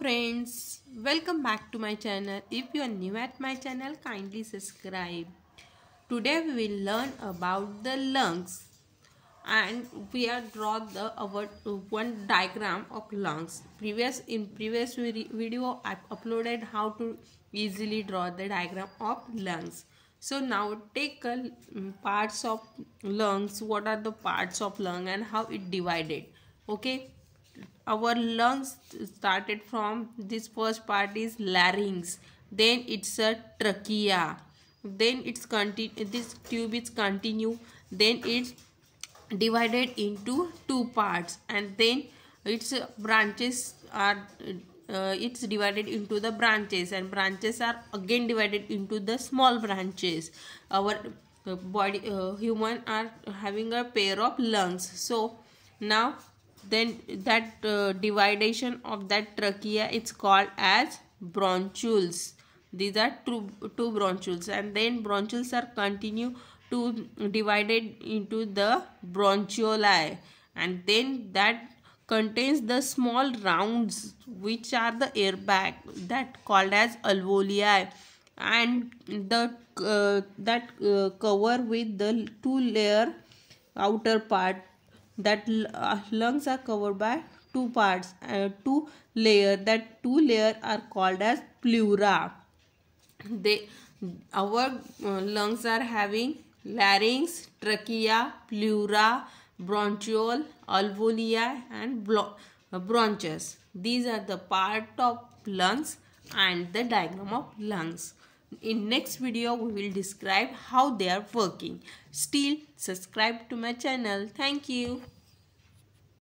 friends, welcome back to my channel. If you are new at my channel, kindly subscribe. Today we will learn about the lungs and we are draw the our one diagram of lungs. Previous in previous video I uploaded how to easily draw the diagram of lungs. So now take a, um, parts of lungs. What are the parts of lung and how it divided? Okay our lungs started from this first part is larynx then it's a trachea then it's continue this tube is continue then it's divided into two parts and then its branches are uh, it's divided into the branches and branches are again divided into the small branches. Our uh, body uh, human are having a pair of lungs. So now then that uh, dividation of that trachea is called as bronchioles. These are two, two bronchioles and then bronchioles are continue to divided into the bronchioli and then that contains the small rounds which are the airbag that called as alveoli and the uh, that uh, cover with the two layer outer part that uh, lungs are covered by two parts uh, two layer that two layer are called as pleura. They our uh, lungs are having larynx trachea pleura bronchiole alveoli and uh, bronchus. These are the part of lungs and the diagram of lungs in next video we will describe how they are working. Still subscribe to my channel. Thank you